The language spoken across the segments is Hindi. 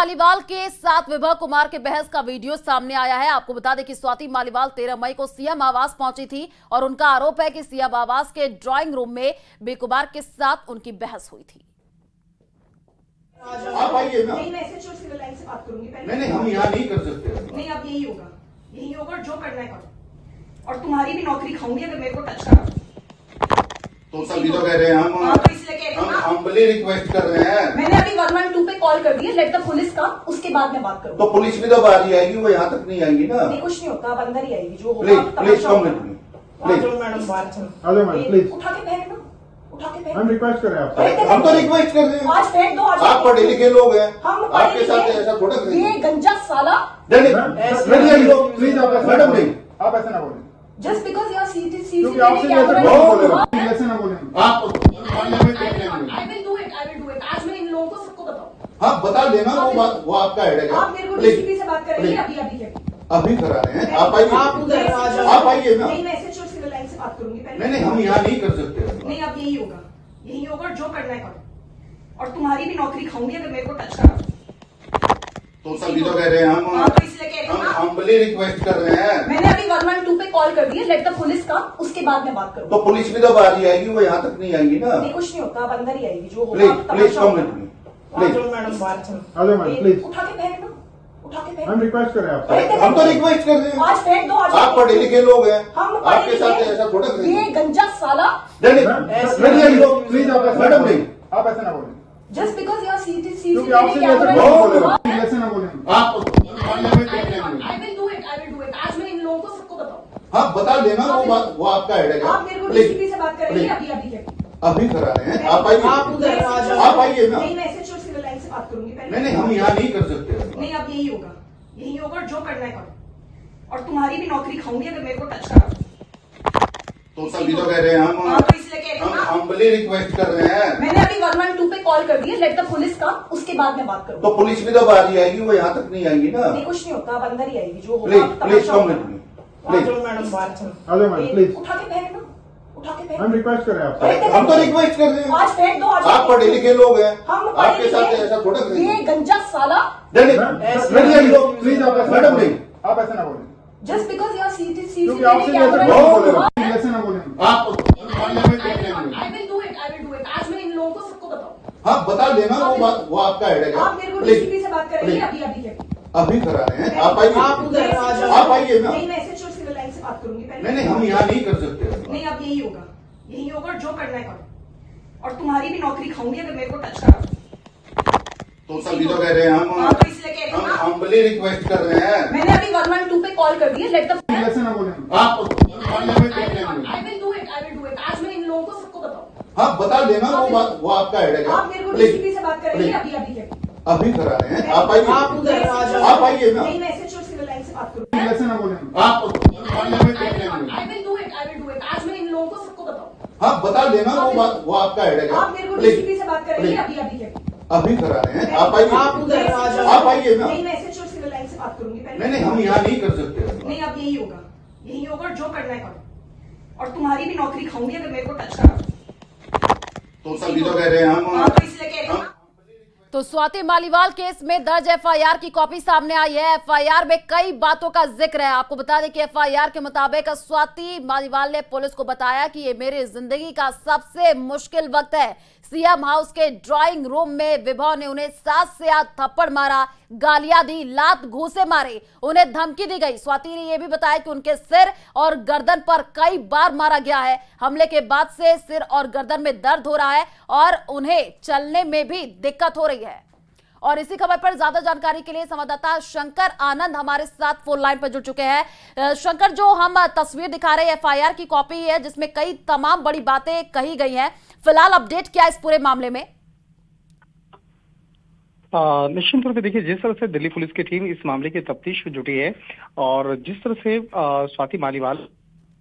मालीवाल के साथ विभा कुमार के बहस का वीडियो सामने आया है। आपको बता दें कि स्वाति मालीवाल 13 मई को सीएम आवास पहुँची थी और उनका आरोप है कि सीएम आवास के ड्राइंग रूम में बेकुमार के साथ उनकी बहस हुई थी। आप आइए ना। नहीं मैं सिविल लाइन से बात करूँगी पहले नहीं नहीं हम यहाँ नहीं कर सकते। नहीं अब यही होगा। यही होगा और जो करना है करो। और तुम्हारी भी नौकरी खाऊँगी अगर मेरे को टच करा तो। सभी तो कह रहे हैं हम हाँ, तो कह हम। रिक्वेस्ट कर रहे हैं। वन टू पे कॉल कर दी है लेट द पुलिस का उसके बाद मैं बात करूँगी। तो पुलिस भी तो बाहर ही आएगी वो यहाँ तक नहीं आएगी ना? नहीं कुछ नहीं होता अब अंदर ही आएगी जो होगा प्लीज़ कम जाओ मैडम बाहर चलो। मैडम, उठा के फेंक ना उठा के फेंक हम रिक्वेस्ट कर रहे हैं आपसे हम तो रिक्वेस्ट कर रहे आज फेंक दो आज आप पढ़े लिखे लोग हैं। हम आपके साथ ऐसा थोड़ा ये गंजा साला। प्लीज़ लोग प्लीज़ आप ऐसे मैडम ना नहीं। आप ऐसे ना बोलें। जस्ट बिकॉज़ यू आर सीटी क्योंकि आपसे जैसे बोल- बोलेगा ऐसे ना बोलें। आप मानने में टेक लेंगे I will do it I will do it आज मैं इन लोगों को सबको हाँ बता देना वो बात वो आपका हेड है आप मेरे को डीसीपी से बात करेंगे। अभी अभी के अभी करा रहे हैं। आप आइए। आप उधर आ जाओ। आप आइए ना। नहीं मैं सिविल लाइन से बात करूँगी पहले। नहीं नहीं हम यहाँ नहीं कर सकते। नहीं अब यही होगा। यही होगा जो करना है करो। और तुम्हारी भी नौकरी खाऊँगी अगर मेरे को टच करा तो। सभी तो कह रहे हैं हम हाँ, तो इसलिए कह रही हूँ हम। हम्बली रिक्वेस्ट कर रहे हैं। मैंने अभी वन वन टू पे कॉल कर दी है लेट द पुलिस का उसके बाद मैं बात करूँगी। तो पुलिस भी तो बाहर ही आएगी वो यहाँ तक नहीं आएगी ना? नहीं कुछ नहीं होता अब अंदर ही आएगी जो होगा प्लीज़ अब प्लीज़ मैडम बाहर चलो आ जाओ मैडम, प्लीज़। उठा के फेंक ना उठा के फेंक हम रिक्वेस्ट कर रहे हैं आपसे हम तो रिक्वेस्ट कर रहे हैं। आज फेंक दो आज आप पढ़े लिखे लोग हैं। हम आपके साथ ऐसा थोड़ा ये गंजा साला। लोग प्लीज़ आप ऐसे ना मैडम बोलें नहीं आप ऐसे ना बोलें जस्ट बिकॉज़ यू आर सीटी क्योंकि आपसे जैसे कौन बोलेगा ऐसे ना बोलें आप I will do it I will do it आज मैं इन लोगों को सबको बताऊँ। हाँ बता देना वो बात वो आपका हेड है। आप मेरे को डीसीपी से बात करेंगे प्लीज़। अभी अभी के। अभी करा रहे हैं। आप आइए। आप उधर आ जाओ। आप आइए ना। नहीं नहीं हम यहाँ नहीं कर सकते नहीं अब यही होगा। यही होगा और जो करना है करो। और तुम्हारी भी नौकरी खाऊँगी अगर मेरे को टच करा तो। सभी तो कह रहे हैं हम हाँ, तो इसलिए कह रही हूँ हम। हम्बली रिक्वेस्ट कर रहे हैं। मैंने अभी वन वन टू पे कॉल कर दी है लेट द पुलिस का उसके बाद मैं बात करूँगी। तो पुलिस भी तो बाहर ही आएगी वो यहाँ तक नहीं आएगी ना। नहीं कुछ नहीं होता अब अंदर ही आएगी जो होगा प्लीज़ प्लीज़ कम मैडम बाहर चलो। आ मैडम, प्लीज़। उठा के फेंक ना। उठा के फेंक हम रिक्वेस्ट कर रहे हैं आपसे हम तो रिक्वेस्ट कर रहे हैं। आज फेंक दो आज आप पढ़े लिखे लोग हैं। हम आपके साथ ऐसा थोड़ा ये गंजा साला। प्लीज़ आप ऐसे मैडम नहीं। आप ऐसे ना बोलें। जस्ट बिकॉज़ यू आर सीटी क्योंकि आपसे जैसे कौन ऐसे ना बोलें। आप I will do it I will do it आज मैं इन लोगों को सबको बताऊँ। हाँ बता देना वो बात वो आपका हेड है। आप मेरे को डीसीपी से बात करेंगे प्लीज़। अभी अभी के। अभी करा रहे हैं। आप आइए। आप उधर आ जाओ। आप आइए ना नहीं मैं एसएचओ सिविल लाइन से बात करूँगी पहले नहीं नहीं हम यहाँ नहीं कर सकते नहीं अब यही होगा। यही होगा और जो करना है करो। और तुम्हारी भी नौकरी खाऊँगी अगर मेरे को टच करा तो। सभी तो कह रहे हैं हम हाँ, तो इसलिए कह रही हूँ हम। हम्बली रिक्वेस्ट कर रहे हैं। मैंने अभी वन वन टू पे कॉल कर दी है लेट द ऐसे ना बोलें। आप मानने में टेक लेंगे I will do it I will do it आज मैं इन लोगों को सबको बताऊँ। हाँ बता देना वो बात वो आपका हेड है। आप मेरे को डीसीपी से बात करेंगे। अभी अभी के अभी करा रहे हैं। आप आइए। आप उधर आप आइए ना। नहीं मैं एसएचओ सिविल लाइन से बात करूँगी ऐसे ना बोलें आप मानने में टेक लेंगे I will do it I will do it आज मैं इन लोगों को सबको हाँ बता देना वो बात वो आपका हेड है आप मेरे को डीसीपी से बात करेंगे। अभी अभी के अभी करा रहे हैं। आप आइए। आप उधर आ जाओ। आप आइए ना। नहीं मैं सिविल लाइन से बात करूँगी पहले। नहीं नहीं हम यहाँ नहीं कर सकते। नहीं अब यही होगा। यही होगा जो करना है करो। और तुम्हारी भी नौकरी खाऊँगी अगर मेरे को टच करा तो। सभी तो कह रहे हैं हम हाँ, तो इसलिए कह रहे हूँ। तो स्वाति मालीवाल केस में दर्ज एफआईआर की कॉपी सामने आई है। एफआईआर में कई बातों का ज़िक्र है। आपको बता दें कि एफआईआर के मुताबिक स्वाति मालीवाल ने पुलिस को बताया कि ये मेरी ज़िंदगी का सबसे मुश्किल वक्त है। सीएम हाउस के ड्राइंग रूम में विभव ने उन्हें सात से आठ थप्पड़ मारा, गालियाँ दी, लात घूसे मारे, उन्हें धमकी दी गई। स्वाति ने यह भी बताया कि उनके सिर और गर्दन पर कई बार मारा गया है। हमले के बाद से सिर और गर्दन में दर्द हो रहा है और उन्हें चलने में भी दिक्कत हो रही है। और इसी खबर पर ज़्यादा जानकारी के लिए संवाददाता शंकर आनंद हमारे साथ फ़ोन लाइन पर जुड़ चुके हैं। शंकर, जो हम तस्वीर दिखा रहे हैं, एफआईआर की कॉपी है, जिसमें कई तमाम बड़ी बातें कही गई हैं। फ़िलहाल अपडेट क्या इस पूरे मामले में? निश्चित तौर पे देखिए, जिस तरह से दिल्ली पुलिस की टीम इस मामले की तफ्तीश में जुटी है, और जिस तरह से स्वाति मालीवाल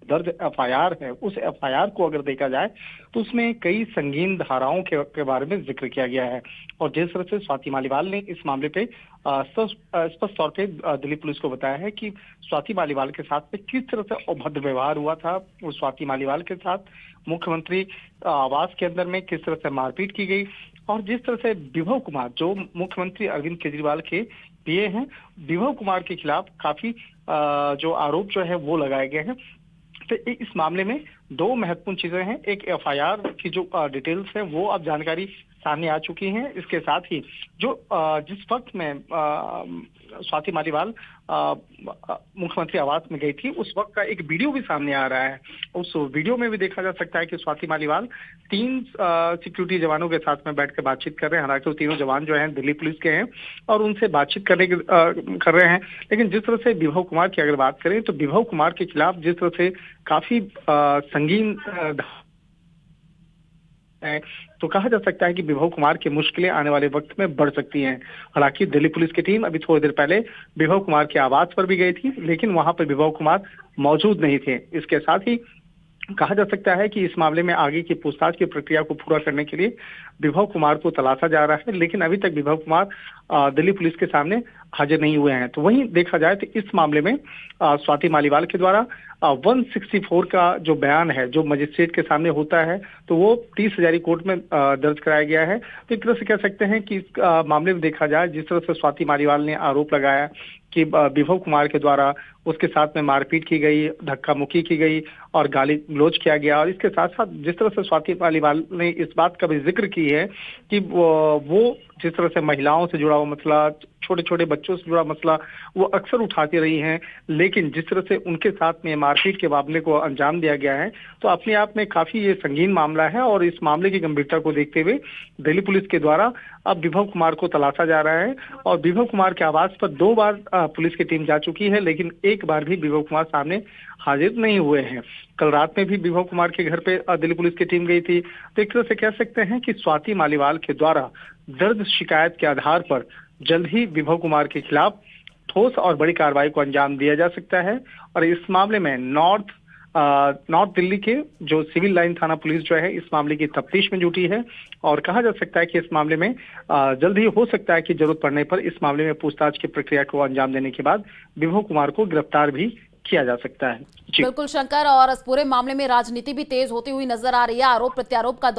दर्ज एफआईआर है उस एफआईआर को अगर देखा जाए तो उसमें कई संगीन धाराओं के, के बारे में ज़िक्र किया गया है। और जिस तरह से स्वाति मालीवाल ने इस मामले पे स्पष्ट तौर पे दिल्ली पुलिस को बताया है कि स्वाति मालीवाल के साथ में किस तरह से अभद्र व्यवहार हुआ था स्वाति मालीवाल के साथ मुख्यमंत्री आवास के अंदर में किस तरह से मारपीट की गई और जिस तरह से विभव कुमार जो मुख्यमंत्री अरविंद केजरीवाल के पीए हैं विभव कुमार के खिलाफ काफ़ी जो आरोप जो है वो लगाए गए हैं। तो इस मामले में दो महत्वपूर्ण चीज़ें हैं। एक एफआईआर की जो डिटेल्स है, वो अब जानकारी सामने आ चुकी हैं। इसके साथ ही जो जिस वक्त में स्वाति मालीवाल मुख्यमंत्री आवास में गई थी, उस वक्त का एक वीडियो भी सामने आ रहा है। उस वीडियो में भी देखा जा सकता है कि स्वाति मालीवाल तीन सिक्योरिटी जवानों के साथ में बैठ कर बातचीत कर रहे हैं। हालाँकि वो तीनों जवान जो हैं, दिल्ली पुलिस के हैं और उनसे बातचीत करने की कर रहे हैं। लेकिन जिस तरह से विभव कुमार की अगर बात करें तो विभव कुमार के खिलाफ जिस तरह से काफ़ी आ, संगीन आ, तो कहा जा सकता है कि विभव कुमार की मुश्किलें आने वाले वक्त में बढ़ सकती हैं। हालाँकि दिल्ली पुलिस की टीम अभी थोड़ी देर पहले विभव कुमार के आवास पर भी गई थी लेकिन वहाँ पर विभव कुमार मौजूद नहीं थे। इसके साथ ही कहा जा सकता है कि इस मामले में आगे की पूछताछ की प्रक्रिया को पूरा करने के लिए विभव कुमार को तलाशा जा रहा है, लेकिन अभी तक विभव कुमार दिल्ली पुलिस के सामने हाजिर नहीं हुए हैं। तो वहीं देखा जाए तो इस मामले में स्वाति मालीवाल के द्वारा वन सिक्सटी फोर का जो बयान है, जो मजिस्ट्रेट के सामने होता है तो वो तीस हजारी कोर्ट में दर्ज कराया गया है। तो एक तरह से कह सकते हैं कि इस मामले में देखा जाए, जिस तरह से स्वाति मालीवाल ने आरोप लगाया कि विभव कुमार के द्वारा उसके साथ में मारपीट की गई धक्का मुक्की की गई और गाली गलोच किया गया। और इसके साथ साथ जिस तरह से स्वाति पालीवाल ने इस बात का भी ज़िक्र की है कि वो जिस तरह से महिलाओं से जुड़ा हुआ मसला छोटे छोटे बच्चों से जुड़ा मसला वो अक्सर उठाती रही हैं, लेकिन जिस तरह से उनके साथ में मारपीट के मामले को अंजाम दिया गया है तो अपने आप में काफ़ी ये संगीन मामला है और इस मामले की गंभीरता को देखते हुए दिल्ली पुलिस के द्वारा अब विभव कुमार को तलाशा जा रहा है और विभव कुमार के आवास पर दो बार पुलिस की टीम जा चुकी है, लेकिन एक बार भी विभव कुमार सामने हाजिर नहीं हुए हैं। कल रात में भी विभव कुमार के घर पे दिल्ली पुलिस की टीम गई थी। तो एक तरह से कह सकते हैं कि स्वाति मालीवाल के द्वारा दर्ज शिकायत के आधार पर जल्द ही विभव कुमार के खिलाफ ठोस और बड़ी कार्रवाई को अंजाम दिया जा सकता है। और इस मामले में नॉर्थ नॉर्थ दिल्ली के जो सिविल लाइन थाना पुलिस जो है, इस मामले की तफ्तीश में जुटी है। और कहा जा सकता है कि इस मामले में जल्द ही हो सकता है कि ज़रूरत पड़ने पर इस मामले में पूछताछ की प्रक्रिया को अंजाम देने के बाद विभव कुमार को गिरफ़्तार भी किया जा सकता है। बिल्कुल, शंकर। और इस पूरे मामले में राजनीति भी तेज होती हुई नज़र आ रही है। आरोप प्रत्यारोप का